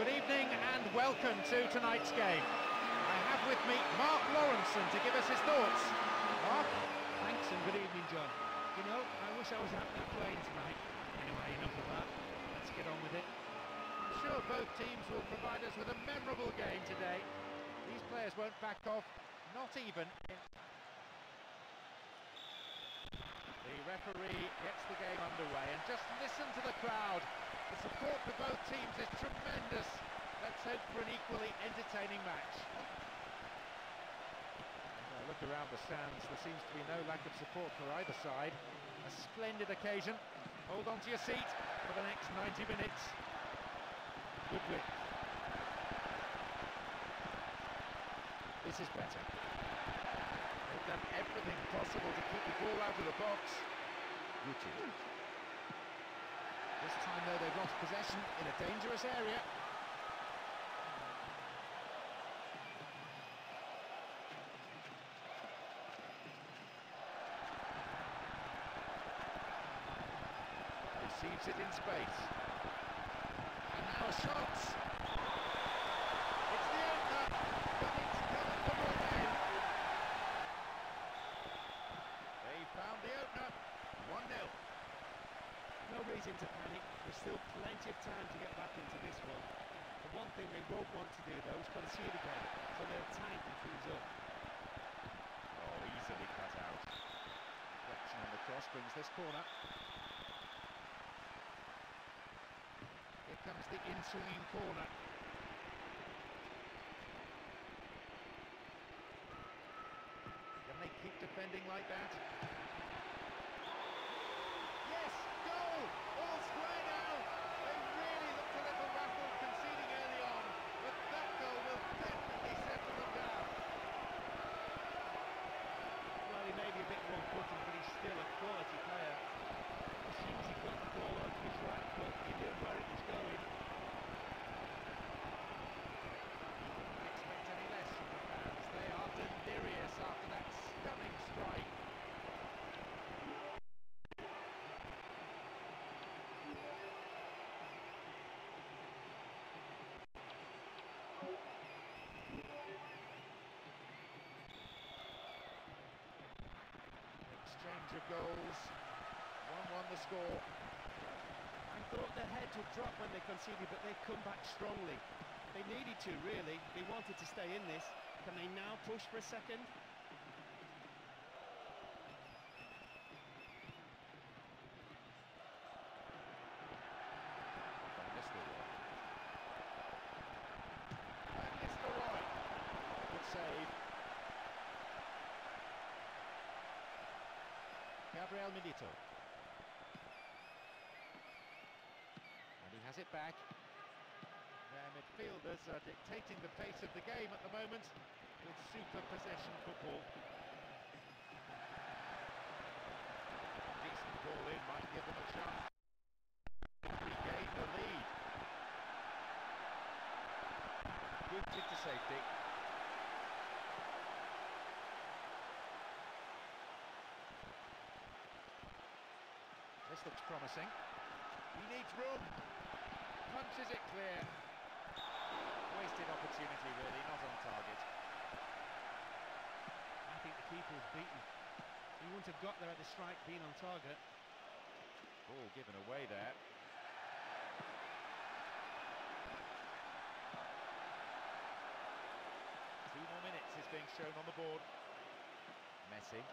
Good evening and welcome to tonight's game. I have with me Mark Lawrenson to give us his thoughts. Mark? Thanks and good evening, John. You know, I wish I was out there playing tonight. Anyway, enough of that. Let's get on with it. I'm sure both teams will provide us with a memorable game today. These players won't back off, not even. The referee gets the game underway and just listen to the crowd. The support for both teams is tremendous. Let's hope for an equally entertaining match. I look around the stands, there seems to be no lack of support for either side. A splendid occasion. Hold on to your seat for the next 90 minutes. Good width. This is better. They've done everything possible to keep the ball out of the box. Richard. This time, though, they've lost possession in a dangerous area. Receives it in space. And now shots. It's the opener, but it's coming from within. They found the opener. 1-0. No reason to panic. There's still plenty of time to get back into this one. The one thing they won't want to do, though, is concede again, so they'll tighten things up. Oh, easily cut out. Deflection on the cross brings this corner. Here comes the in-swinging corner. Can they keep defending like that? Yes, goal! All square now! They really looked a little rattled conceding early on, but that goal will definitely settle them down. Well, he may be a bit one-footed, but he's still a quality player. As soon as he got the ball onto his right foot, he knew where it was going. expect any less from the fans. They are delirious after that stunning strike. Exchange of goals. 1-1 the score. I thought their heads would drop when they conceded, but they've come back strongly. They needed to, really. They wanted to stay in this. Can they now push for a second? Van Nistelrooy. Van Nistelrooy. Good save. And he has it back. Their midfielders are dictating the pace of the game at the moment with super possession football. Decent ball in might give them a chance. Regain the lead. Booted to safety. This looks promising. He needs room. Punches it clear. Wasted opportunity really, not on target. I think the keeper was beaten. He wouldn't have got there at the strike being on target. Ball given away there. Two more minutes is being shown on the board. Messi.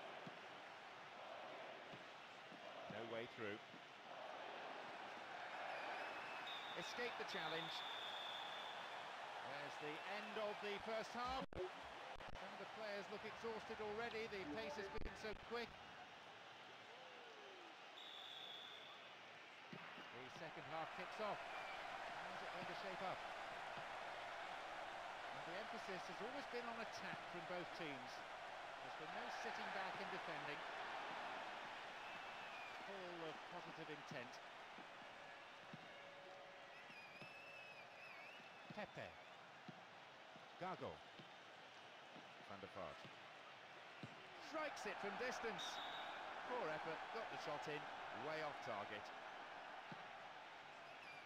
Way through. Escape the challenge. There's the end of the first half. Some of the players look exhausted already. The pace has been so quick. The second half kicks off. How's it going to shape up? And the emphasis has always been on attack from both teams. There's been no sitting back and defending. Full of positive intent. Pepe. Gago. Van der Vaart. Strikes it from distance. Poor effort, got the shot in, way off target.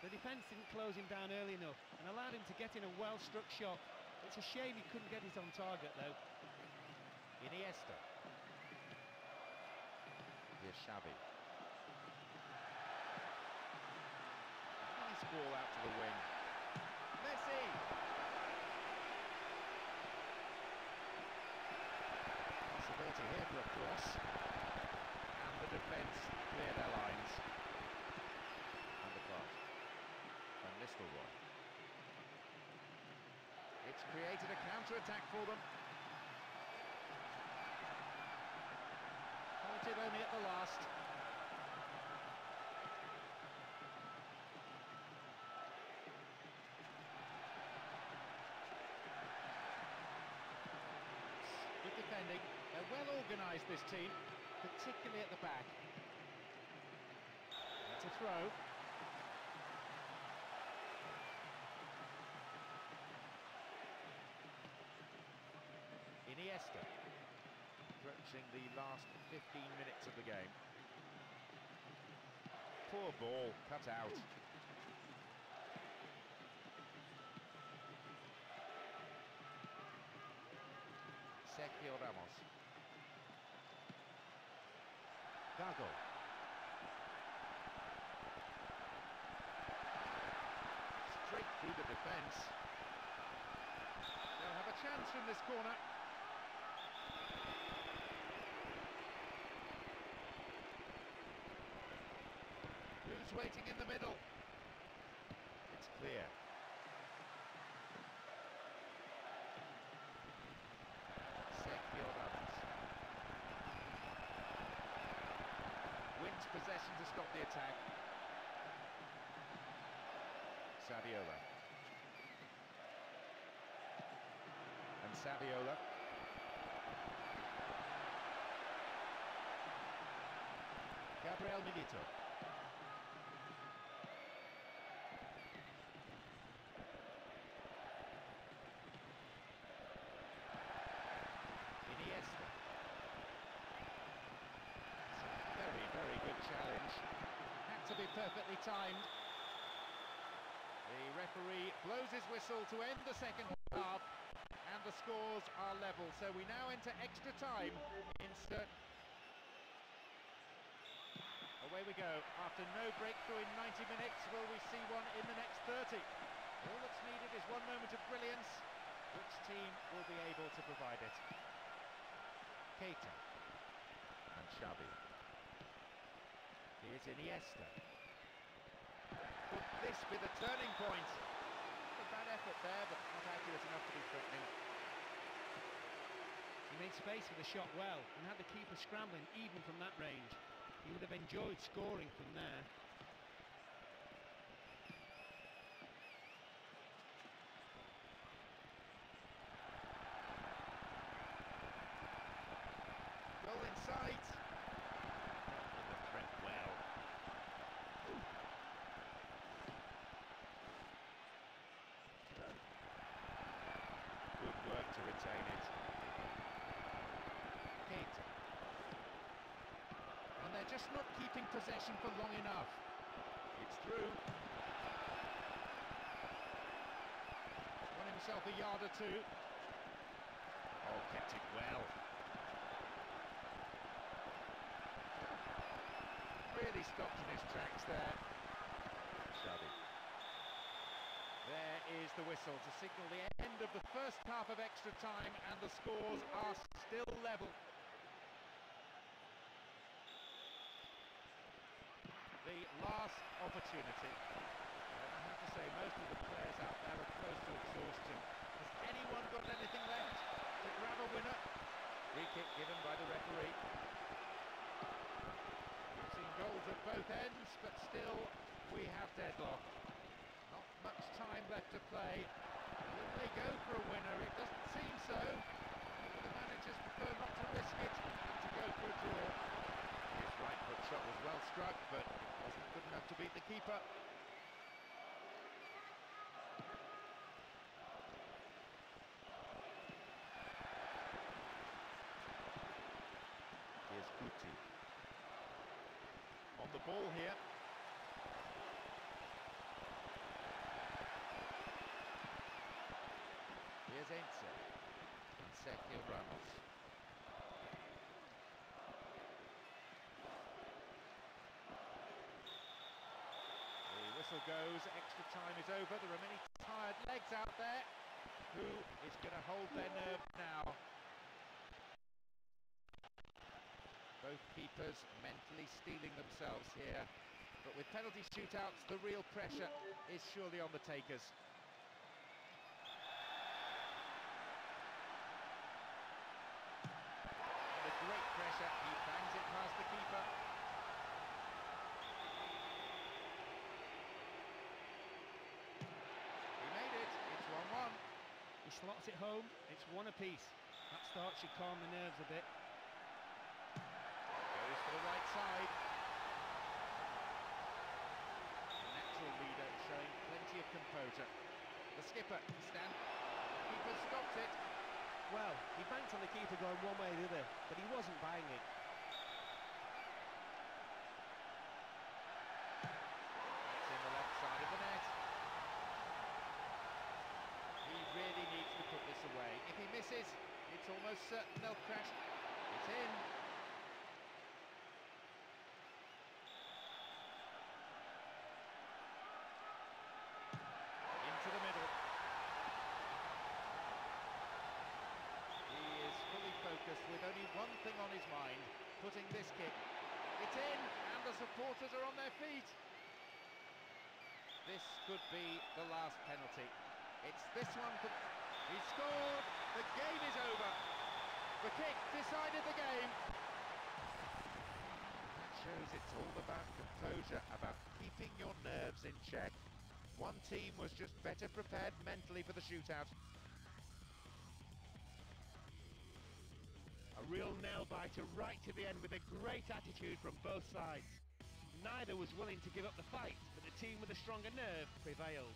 The defence didn't close him down early enough and allowed him to get in a well-struck shot. It's a shame he couldn't get it on target though. Iniesta. Here's Xavi. Ball out to the wing. Messi! Possibility here for a cross. And the defence clear their lines. And the pass. Van Nistelrooy. It's created a counter-attack for them. Halted only at the last. Good defending. They're well organised, this team, particularly at the back. That's a throw. Iniesta approaching the last 15 minutes of the game. Poor ball, cut out. Sergio Ramos. Gago. Straight through the defence. They'll have a chance from this corner. Who's waiting in the middle? It's clear. Sergio Ramos. Wins possession to stop the attack. Saviola. And Saviola. Gabriel Milito. Iniesta. It's a very, very good challenge. Had to be perfectly timed. The referee blows his whistle to end the second half, and the scores are level. So we now enter extra time. Insert. Away we go. After no breakthrough in 90 minutes, will we see one in the next 30? All that's needed is one moment of brilliance. Which team will be able to provide it? Keita and Xavi. Here's Iniesta. This be the turning point? A bad effort there, but not accurate enough to be threatening. He made space for the shot well and had the keeper scrambling even from that range. He would have enjoyed scoring from there. Goal in sight. Dealt with the threat well. Good work to retain it. Keita. And they're just not keeping possession for long enough. It's through. Won himself a yard or two. Oh, kept it well. Really stopped in his tracks there. Xavi. There is the whistle to signal the end of the first half of extra time and the scores are still level. Last opportunity. And I have to say, most of the players out there are close to exhaustion. Has anyone got anything left to grab a winner? Free kick given by the referee. We've seen goals at both ends, but still we have deadlock. Not much time left to play. Will they go for a winner? ball here. Here's Enter. Sergio runs. The whistle goes, extra time is over. There are many tired legs out there. Who is going to hold their nerve now? Both keepers mentally steeling themselves here. But with penalty shootouts, the real pressure is surely on the takers. Great pressure, he bangs it past the keeper. He made it, it's 1-1. He slots it home, it's one apiece. That start should calm the nerves a bit. Goes for the right side. The natural leader showing plenty of. The skipper, Stan, keeper stops it. Well, he banked on the keeper going one way or the other, but he wasn't buying it. That's in the left side of the net. He really needs to put this away. If he misses, it's almost certain they'll crash. It's in. Into the middle. He is fully focused with only one thing on his mind, putting this kick. It's in, and the supporters are on their feet. This could be the last penalty. It's this one. For... He scored. The game is over. The kick decided the game. That shows it's all about composure, about keeping your nerves in check. One team was just better prepared mentally for the shootout. Real nail-biter right to the end with a great attitude from both sides. Neither was willing to give up the fight, but the team with the stronger nerve prevailed.